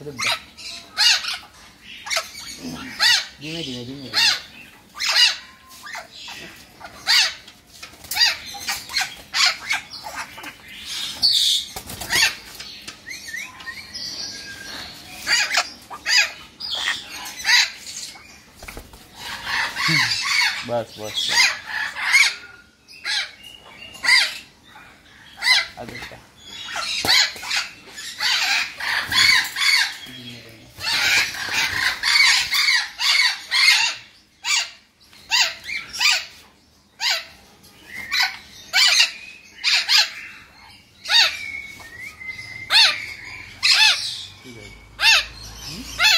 Terus dah. Dime, dime, dime, dime. बस बस बस Mm-hmm.